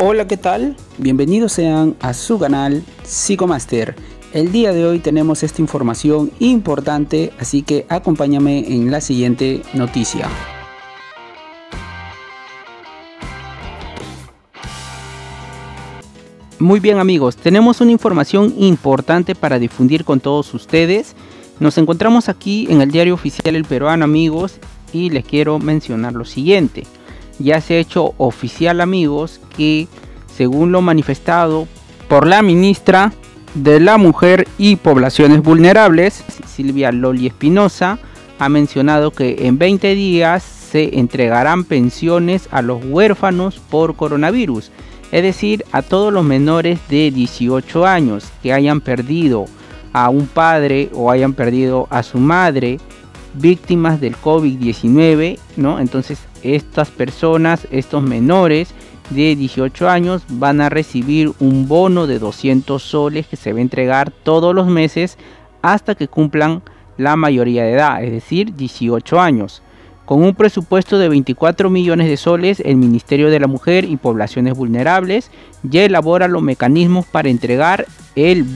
Hola, ¿qué tal? Bienvenidos sean a su canal Psicomaster. El día de hoy tenemos esta información importante, así que acompáñame en la siguiente noticia. Muy bien amigos, tenemos una información importante para difundir con todos ustedes. Nos encontramos aquí en el diario oficial El Peruano amigos y les quiero mencionar lo siguiente ya se ha hecho oficial amigos que según lo manifestado por la ministra de la Mujer y Poblaciones Vulnerables, Silvia Loli Espinosa, ha mencionado que en 20 días se entregarán pensiones a los huérfanos por coronavirus, es decir, a todos los menores de 18 años que hayan perdido a un padre o hayan perdido a su madre víctimas del COVID-19, ¿no? Entonces estas personas, estos menores de 18 años van a recibir un bono de 200 soles que se va a entregar todos los meses hasta que cumplan la mayoría de edad, es decir, 18 años. Con un presupuesto de 24 millones de soles, el Ministerio de la Mujer y Poblaciones Vulnerables ya elabora los mecanismos para entregar el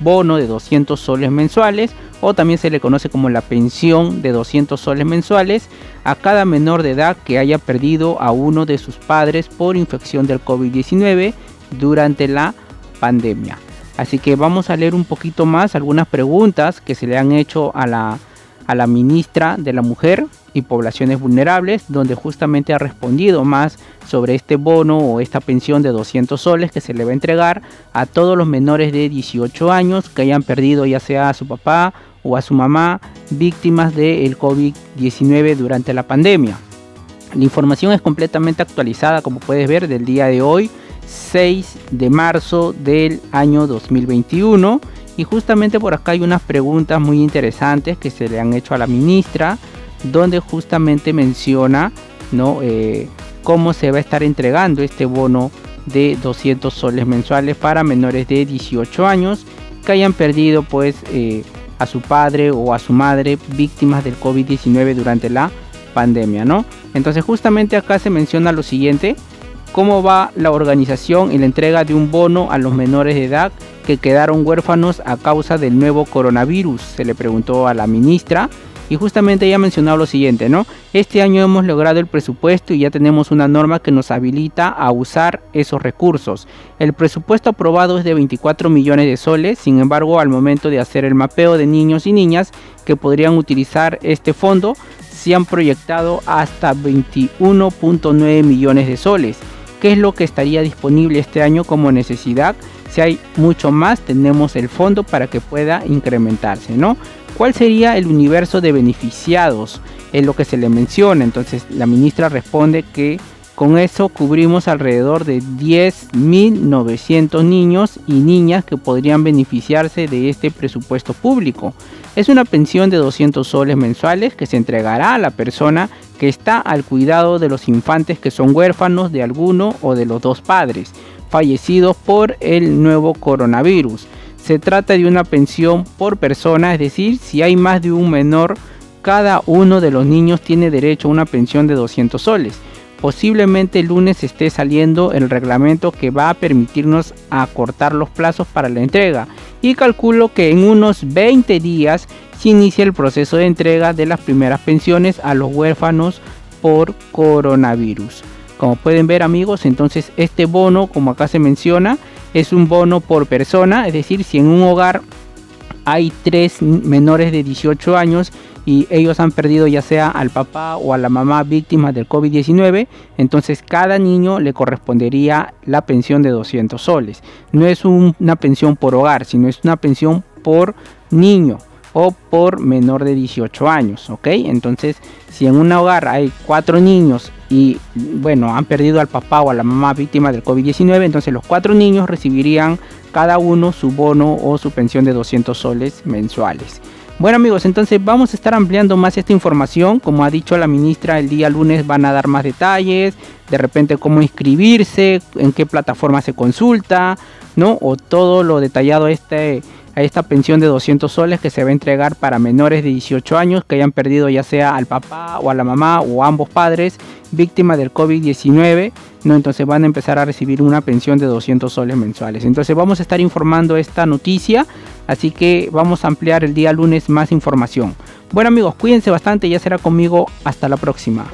bono de 200 soles mensuales o también se le conoce como la pensión de 200 soles mensuales a cada menor de edad que haya perdido a uno de sus padres por infección del COVID-19 durante la pandemia. Así que vamos a leer un poquito más algunas preguntas que se le han hecho a la, a la ministra de la Mujer y Poblaciones Vulnerables, donde justamente ha respondido más sobre este bono o esta pensión de 200 soles que se le va a entregar a todos los menores de 18 años que hayan perdido ya sea a su papá o a su mamá víctimas del COVID-19 durante la pandemia. La información es completamente actualizada, como puedes ver, del día de hoy, 6 de marzo del año 2021. Y justamente por acá hay unas preguntas muy interesantes que se le han hecho a la ministra, donde justamente menciona ¿no? Eh, cómo se va a estar entregando este bono de 200 soles mensuales para menores de 18 años que hayan perdido pues eh, a su padre o a su madre víctimas del COVID-19 durante la pandemia, ¿no? Entonces justamente acá se menciona lo siguiente, cómo va la organización y la entrega de un bono a los menores de edad que quedaron huérfanos a causa del nuevo coronavirus, se le preguntó a la ministra y justamente ella ha mencionado lo siguiente, ¿no? Este año hemos logrado el presupuesto y ya tenemos una norma que nos habilita a usar esos recursos. El presupuesto aprobado es de 24 millones de soles, sin embargo, al momento de hacer el mapeo de niños y niñas que podrían utilizar este fondo, se han proyectado hasta 21.9 millones de soles. ¿Qué es lo que estaría disponible este año como necesidad? Si hay mucho más, tenemos el fondo para que pueda incrementarse, ¿no? ¿Cuál sería el universo de beneficiados? Es lo que se le menciona. Entonces la ministra responde que con eso cubrimos alrededor de 10.900 niños y niñas que podrían beneficiarse de este presupuesto público. Es una pensión de 200 soles mensuales que se entregará a la persona que está al cuidado de los infantes que son huérfanos de alguno o de los dos padres, fallecidos por el nuevo coronavirus. Se trata de una pensión por persona, es decir, si hay más de un menor, cada uno de los niños tiene derecho a una pensión de 200 soles. Posiblemente el lunes esté saliendo el reglamento que va a permitirnos acortar los plazos para la entrega y calculo que en unos 20 días se inicia el proceso de entrega de las primeras pensiones a los huérfanos por coronavirus. Como pueden ver amigos, entonces este bono, como acá se menciona, es un bono por persona, es decir, si en un hogar hay tres menores de 18 años y ellos han perdido ya sea al papá o a la mamá víctimas del COVID-19, entonces cada niño le correspondería la pensión de 200 soles. No es una pensión por hogar, sino es una pensión por niño o por menor de 18 años, ¿ok? Entonces, si en un hogar hay cuatro niños y, bueno, han perdido al papá o a la mamá víctima del COVID-19, entonces los cuatro niños recibirían cada uno su bono o su pensión de 200 soles mensuales. Bueno amigos, entonces vamos a estar ampliando más esta información. Como ha dicho la ministra, el día lunes van a dar más detalles, de repente cómo inscribirse, en qué plataforma se consulta, ¿no? O todo lo detallado este a esta pensión de 200 soles que se va a entregar para menores de 18 años que hayan perdido ya sea al papá o a la mamá o ambos padres víctima del COVID-19, ¿no? Entonces van a empezar a recibir una pensión de 200 soles mensuales. Entonces vamos a estar informando esta noticia, así que vamos a ampliar el día lunes más información. Bueno amigos, cuídense bastante, ya será conmigo, hasta la próxima.